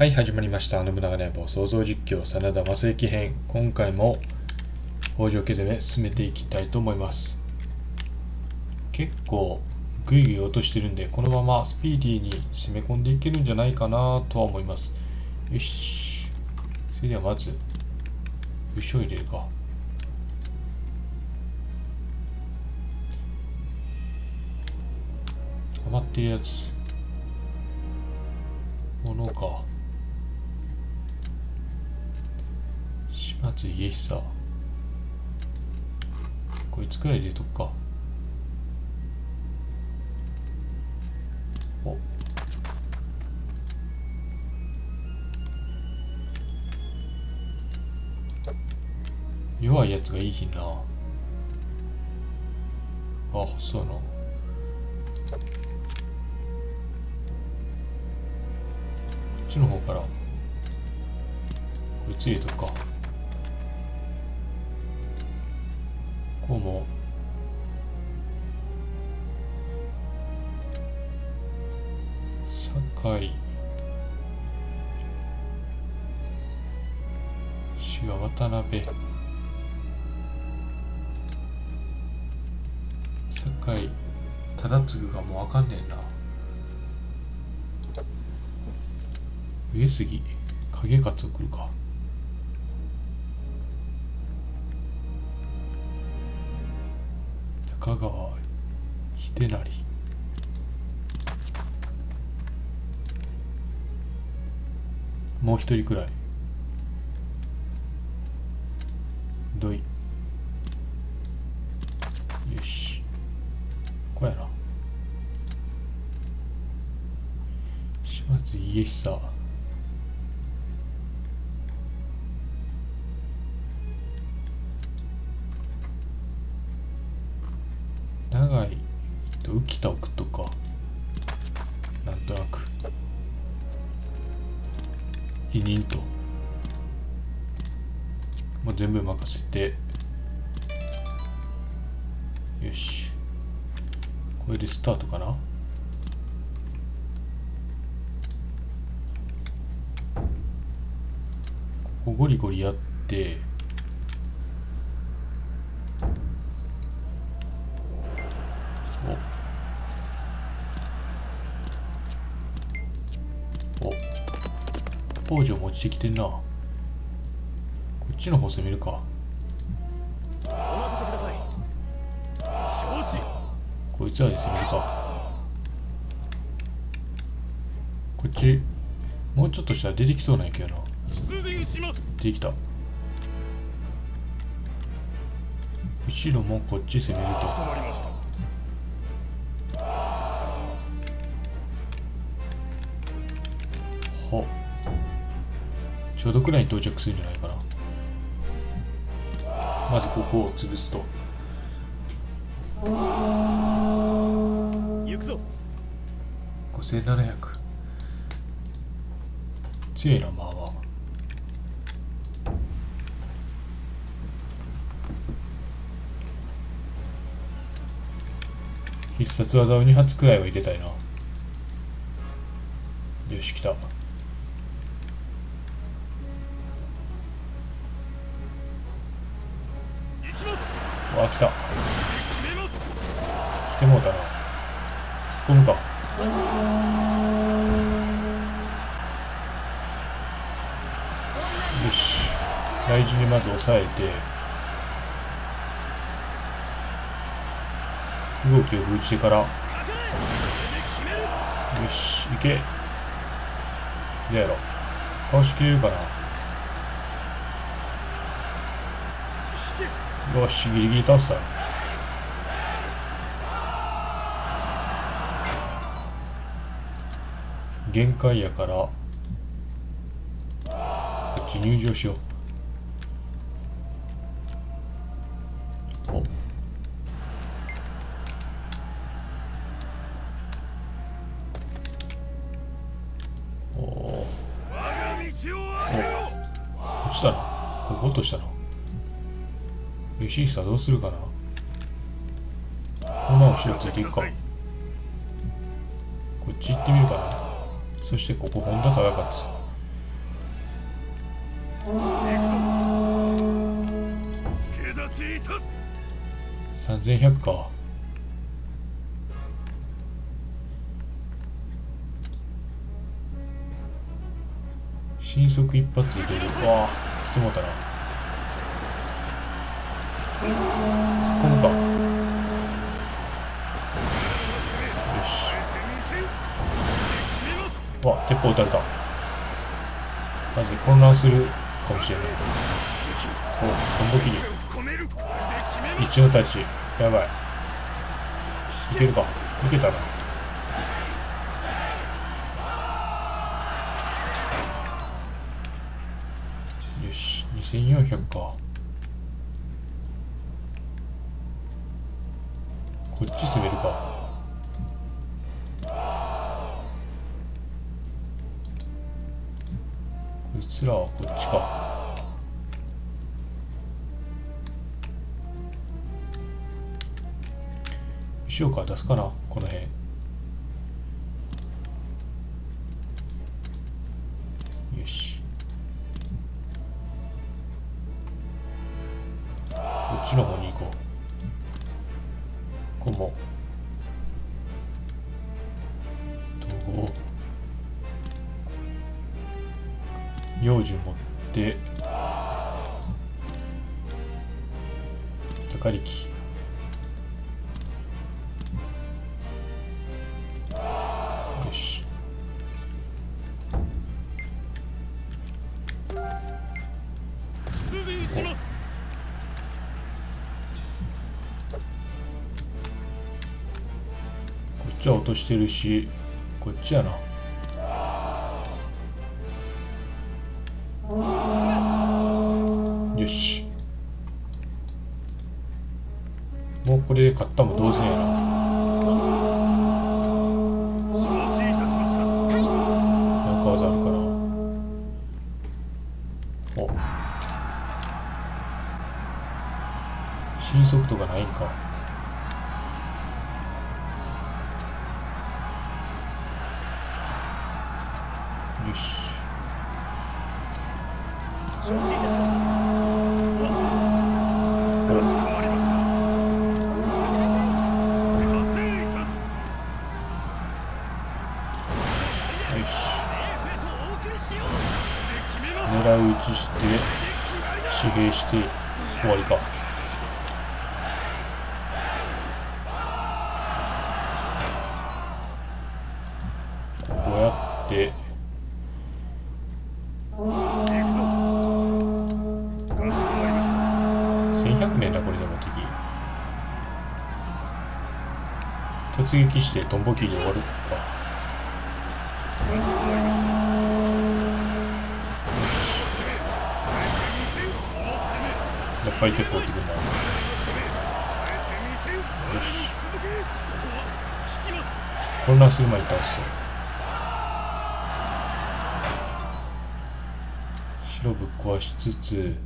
はい、始まりました。信長の野望創造実況、真田正幸編。今回も北条家攻め進めていきたいと思います。結構グイグイ落としてるんで、このままスピーディーに攻め込んでいけるんじゃないかなとは思います。よし。それではまず、牛を入れるか。余ってるやつ。物か。島津家久こいつくらい入れとくか。お。弱いやつがいいひんな。あそうなこっちの方から。こいつ入れとくか。こうも。社会。滋賀渡辺。堺忠次がもうあかんねんな。上杉。影勝来るか。中川秀成。もう一人くらい。どい。よし。これやな。島津家久。委任と。まあ全部任せて。よし。これでスタートかな。ここゴリゴリやって。おお北条も落ちてきてんな。こっちの方攻めるか。お任せください。承知。こいつらで攻めるか。こっちもうちょっとしたら出てきそうなんやけどな出てきた。後ろもこっち攻めると。ほちょうどくらいに到着するんじゃないかな。まずここを潰すと。行くぞ。5700強いなまあまあ必殺技を2発くらいは入れたいな。よし来たますわ来た。来てもうたな。突っ込むか。よし。大事にまず押さえて。動きを封じてから。よし。行け。やろ倒しきれるかな引けよしギリギリ倒した限界やからこっち入場しよう吉久どうするかな？このまま後ろついていくか。こっち行ってみるかな。そしてここ本田貞勝助立ちいたす3100か。新速一発で出る。わあ来てもうたな突っ込むか。よし。わ鉄砲撃たれた。マジで混乱するかもしれない。おトンボ切り込めるこれで決めます一応立ちやばい。いけるか。いけたな。よし。2400か。こいつらはこっちか。後ろから出すかな。幼獣持って高力。よし。出陣しますこっちは落としてるしこっちやな。で勝ったも同然やな承知いたしましたなんか技あるかなお。新速とかないんか。よし。承知いたしました終わりか。こうやって。1100年だこれでも敵。突撃してトンボキーで終わるか。やっぱり鉄砲撃ってくんだよし。混乱する前に倒す。白ぶっ壊しつつ。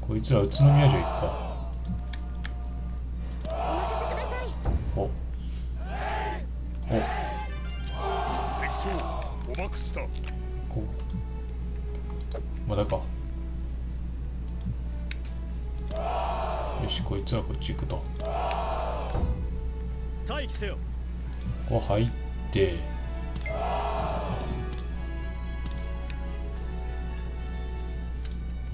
こいつら宇都宮城行くか。お。お。敵将捕獲したこまだか。よしこいつはこっち行くと。待機せよ。ここ入って。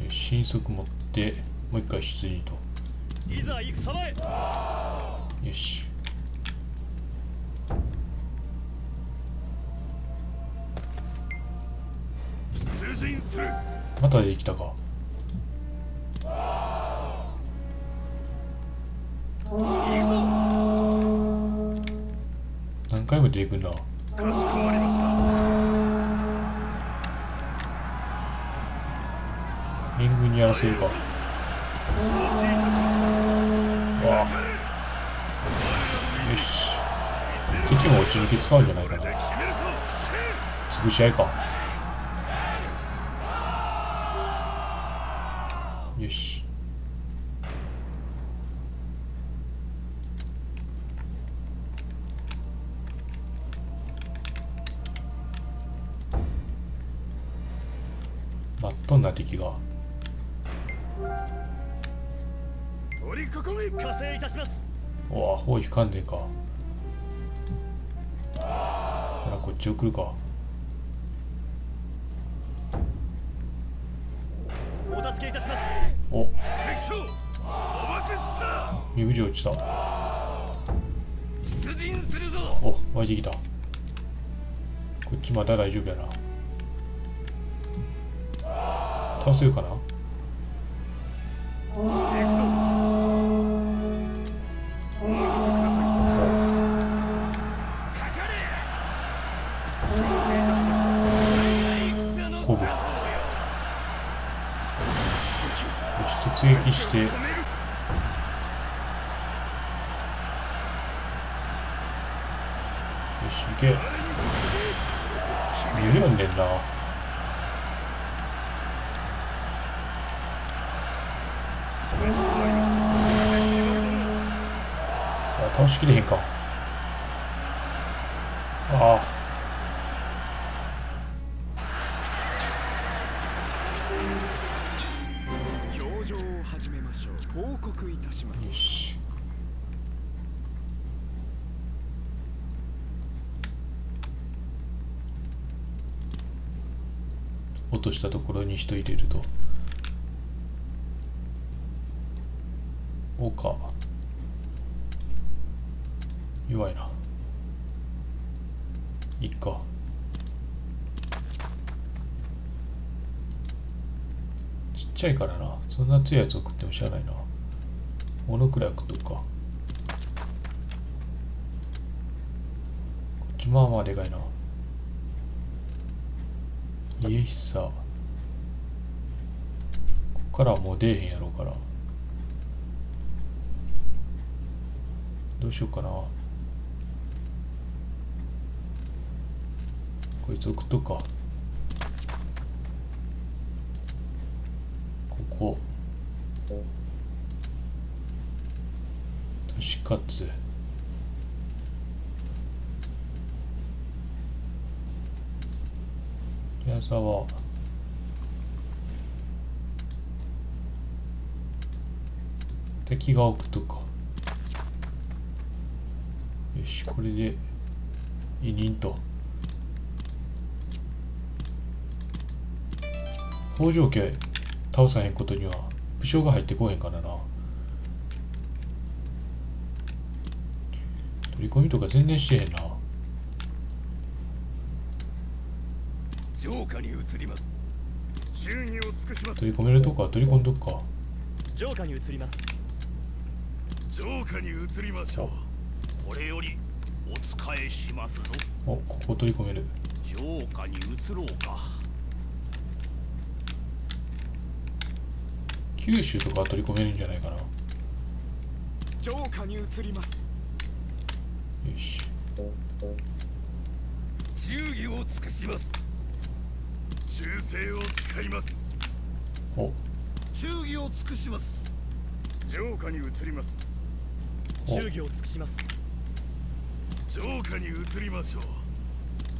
よし新速持って。もう一回出陣と。いざ戦場へ。よし。出陣するまた出てきたか。行くぞ何回も出てくんなかしこまりました援軍にやらせるか。わあ。よし。敵も落ち抜き使うんじゃないかな。潰し合いか。加勢いたします。おわ包囲不完全か。ほらこっち送るか。お助けいたします。お。敵将お待ちした。指地落ちた。出陣するぞ。お湧いてきた。こっちまだ大丈夫やな。倒せるかな？し突撃して。よし行け。見えよんねんな。あ倒しきれへんか。あ表情を始めましょう報告いたします。よし。落としたところに人入れると。おか。弱いな。いっか。ちっちゃいからな。そんな強いやつを食ってもしゃあないな。物くらい食っとくか。こっちまあまあでかいな。家久こっからはもう出えへんやろうから。どうしようかな。こいつ送っとくか。ここ都市活。矢沢。敵が置くとか。よしこれで。委任と。北条家倒さへんことには武将が入ってこへんからな。取り込みとか全然してへんな。城下に移ります。忠義を尽くします。取り込めるとこは取り込んどくか。城下に移ります。城下に移りましょう。これよりお仕えしますぞ。おここ取り込める。城下に移ろうか九州とかは取り込めるんじゃないかな。よ城下に移ります。し。忠義を尽くします。忠誠を誓います。お。忠義を尽くします。城下に移ります。お。忠義を尽くします。城下に移りましょう。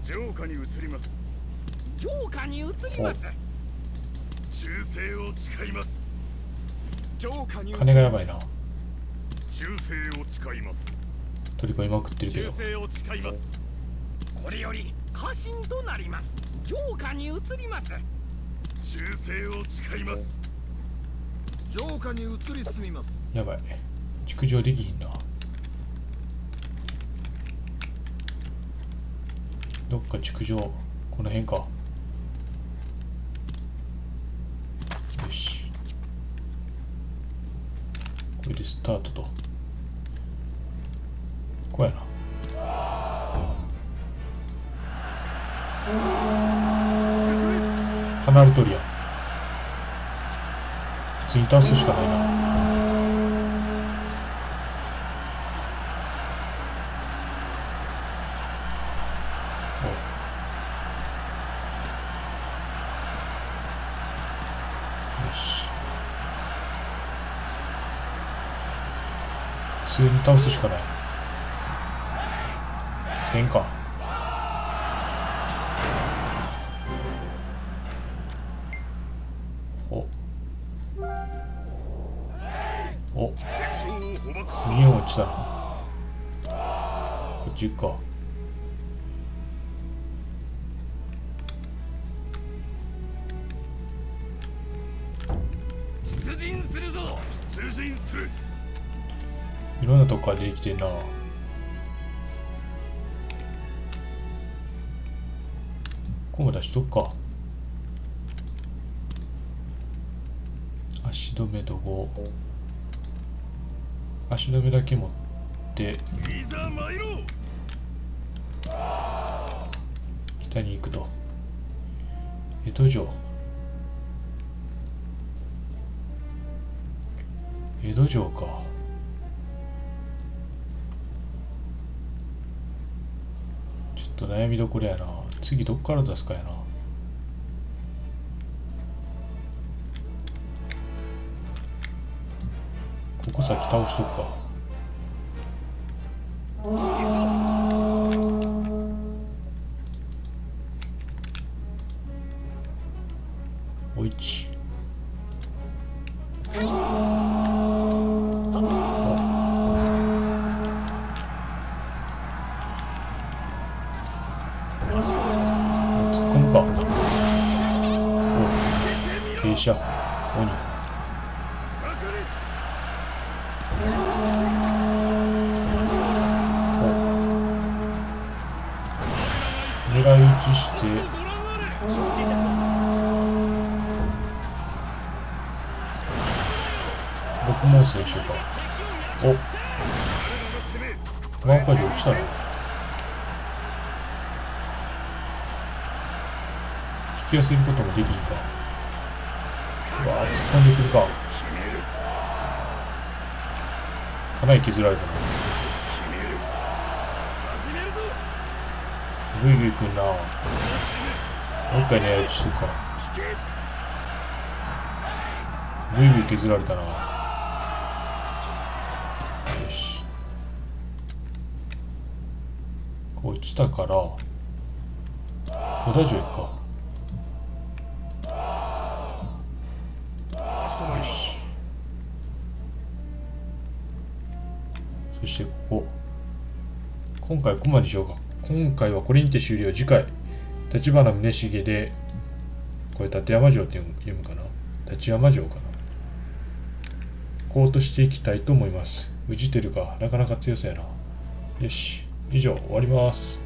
城下に移ります。城下に移ります。忠誠を誓います金がやばいな。忠誠を誓います。取り込みまくってるけ忠ど誠を誓います。これより家臣となります。城下に移ります。忠誠を誓います。城下に移り住みます。やばい。築城できひんな。どっか築城この辺かよしこれでスタートと。こうやな。離れとるやん。普通に倒すしかないな。通に倒すしかない。せんか。お。お。次本落ちたな。こっち行くか。いろんなとこから出てきてんな。ここも出しとくか。足止めどこ足止めだけ持って。北に行くと。江戸城。江戸城か。と悩みどころやな。次どっから出すかやな。ここ先倒しとくか。おいち。お停車鬼。お。狙い撃ちして。承知いたしました六門戦しようかおワンパジ落ちたの？引き寄せることもできんか。わー突っ込んでくるか。かなり削られたな決める始めるぞぐいぐいくんな。もう一回狙い撃ちしとくか。引けぐいぐい削られたな。よし。こう落ちたから小田城行くか。そしてここ今回ここまでにしようか。今回はこれにて終了次回。立花宗茂でこれ立山城って読む読むかな？立山城かな？こうとしていきたいと思います。宇治てるかなかなか強そうやな。よし以上終わります。